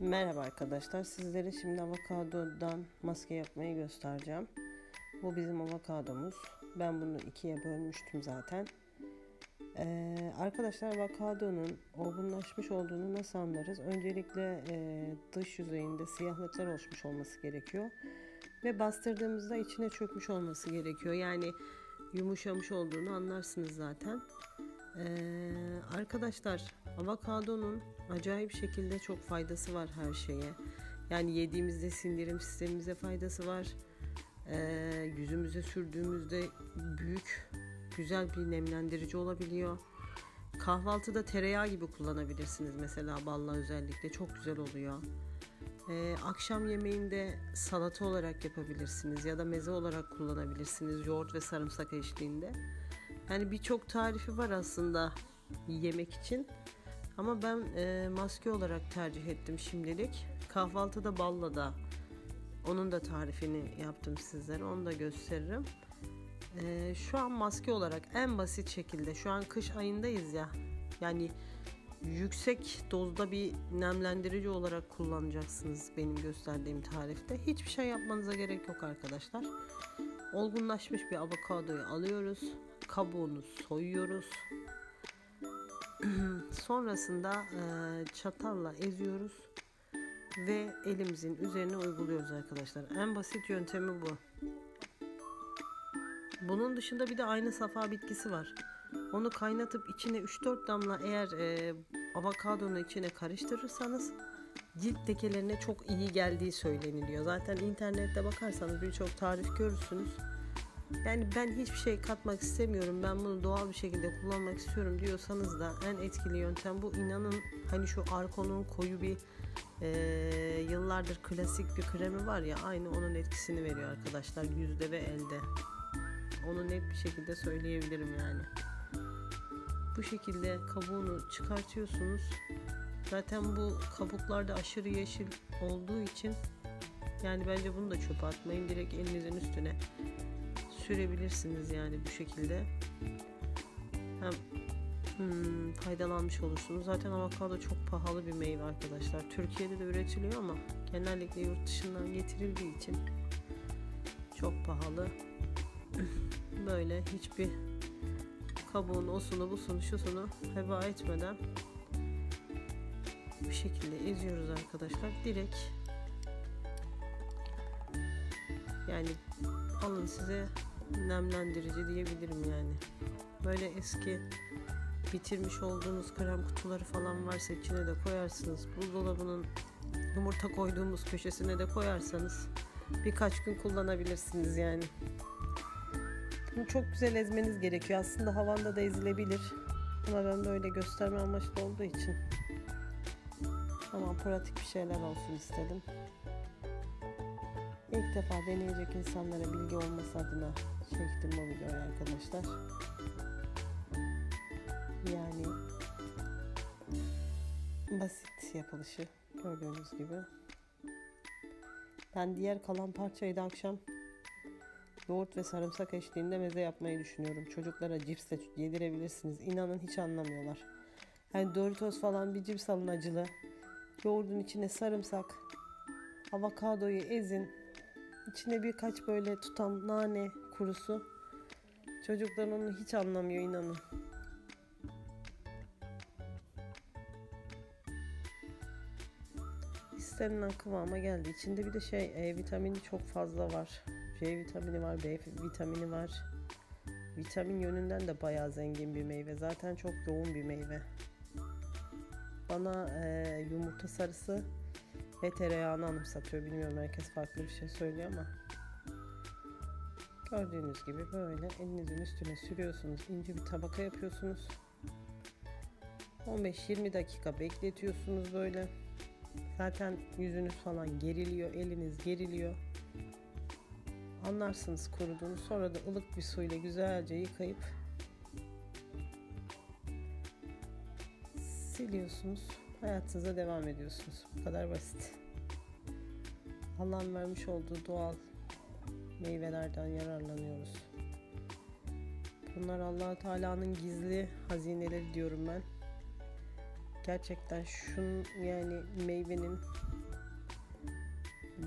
Merhaba arkadaşlar. Sizlere şimdi avokadodan maske yapmayı göstereceğim. Bu bizim avokadomuz. Ben bunu ikiye bölmüştüm zaten. Ee, arkadaşlar avokadonun olgunlaşmış olduğunu nasıl anlarız? Öncelikle e, dış yüzeyinde siyahlıklar oluşmuş olması gerekiyor. Ve bastırdığımızda içine çökmüş olması gerekiyor. Yani yumuşamış olduğunu anlarsınız zaten. Ee, arkadaşlar avokadonun acayip şekilde çok faydası var her şeye. Yani yediğimizde sindirim sistemimize faydası var. Ee, yüzümüze sürdüğümüzde büyük güzel bir nemlendirici olabiliyor. Kahvaltıda tereyağı gibi kullanabilirsiniz mesela balla özellikle çok güzel oluyor. Ee, akşam yemeğinde salata olarak yapabilirsiniz ya da meze olarak kullanabilirsiniz yoğurt ve sarımsak eşliğinde. Yani birçok tarifi var aslında yemek için. Ama ben e, maske olarak tercih ettim şimdilik. Kahvaltıda balla da onun da tarifini yaptım sizlere. Onu da gösteririm. E, şu an maske olarak en basit şekilde şu an kış ayındayız ya. Yani yüksek dozda bir nemlendirici olarak kullanacaksınız benim gösterdiğim tarifte. Hiçbir şey yapmanıza gerek yok arkadaşlar. Olgunlaşmış bir avokadoyu alıyoruz. Kabuğunu soyuyoruz. Sonrasında e, çatalla eziyoruz ve elimizin üzerine uyguluyoruz arkadaşlar. En basit yöntemi bu. Bunun dışında bir de aynı safa bitkisi var. Onu kaynatıp içine 3-4 damla eğer e, avokadonun içine karıştırırsanız cilt lekelerine çok iyi geldiği söyleniliyor. Zaten internette bakarsanız birçok tarif görürsünüz. Yani ben hiçbir şey katmak istemiyorum. Ben bunu doğal bir şekilde kullanmak istiyorum diyorsanız da en etkili yöntem bu. İnanın hani şu Arko'nun koyu bir e, yıllardır klasik bir kremi var ya aynı onun etkisini veriyor arkadaşlar yüzde ve elde. Onu net bir şekilde söyleyebilirim yani. Bu şekilde kabuğunu çıkartıyorsunuz. Zaten bu kabuklarda aşırı yeşil olduğu için yani bence bunu da çöpe atmayın. Direkt elinizin üstüne sürebilirsiniz yani bu şekilde. Hem hmm, faydalanmış olursunuz. Zaten avokado çok pahalı bir meyve arkadaşlar. Türkiye'de de üretiliyor ama genellikle yurt dışından getirildiği için çok pahalı. Böyle hiçbir kabuğun osunu busunu şusunu heba etmeden bu şekilde eziyoruz arkadaşlar. Direkt yani alın size nemlendirici diyebilirim yani. Böyle eski bitirmiş olduğunuz krem kutuları falan varsa içine de koyarsınız. Buzdolabının yumurta koyduğumuz köşesine de koyarsanız birkaç gün kullanabilirsiniz yani. Bunu çok güzel ezmeniz gerekiyor. Aslında havanda da ezilebilir. Ama ben böyle gösterme amaçlı olduğu için ama pratik bir şeyler olsun istedim. İlk defa deneyecek insanlara bilgi olması adına çektim bu videoyu arkadaşlar. Yani basit yapılışı gördüğünüz gibi. Ben diğer kalan parçayı da akşam yoğurt ve sarımsak eşliğinde meze yapmayı düşünüyorum. Çocuklara cips de yedirebilirsiniz. İnanın hiç anlamıyorlar. Yani Doritos falan bir cips alın acılı. Yoğurdun içine sarımsak, avokadoyu ezin. İçine birkaç böyle tutam nane kurusu. Çocuklar onu hiç anlamıyor inanın. İstenilen kıvama geldi. İçinde bir de şey E vitamini çok fazla var. C vitamini var, B vitamini var. Vitamin yönünden de bayağı zengin bir meyve. Zaten çok yoğun bir meyve. Bana e, yumurta sarısı ve tereyağını anımsatıyor. Bilmiyorum herkes farklı bir şey söylüyor ama. Gördüğünüz gibi böyle elinizin üstüne sürüyorsunuz. ince bir tabaka yapıyorsunuz. 15-20 dakika bekletiyorsunuz böyle. Zaten yüzünüz falan geriliyor, eliniz geriliyor. Anlarsınız kuruduğunu. Sonra da ılık bir suyla güzelce yıkayıp siliyorsunuz. Hayatınıza devam ediyorsunuz. Bu kadar basit. Allah'ın vermiş olduğu doğal meyvelerden yararlanıyoruz. Bunlar allah Teala'nın gizli hazineleri diyorum ben. gerçekten şun yani meyvenin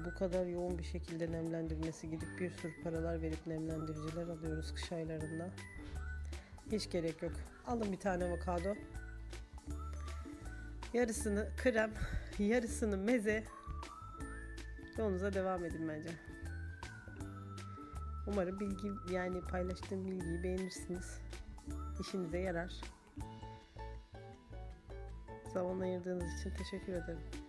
bu kadar yoğun bir şekilde nemlendirmesi gidip bir sürü paralar verip nemlendiriciler alıyoruz kış aylarında. Hiç gerek yok. Alın bir tane avokado. Yarısını krem, yarısını meze. Yolunuza devam edin bence. Umarım bilgi yani paylaştığım bilgiyi beğenirsiniz. İşinize yarar. Zaman ayırdığınız için teşekkür ederim.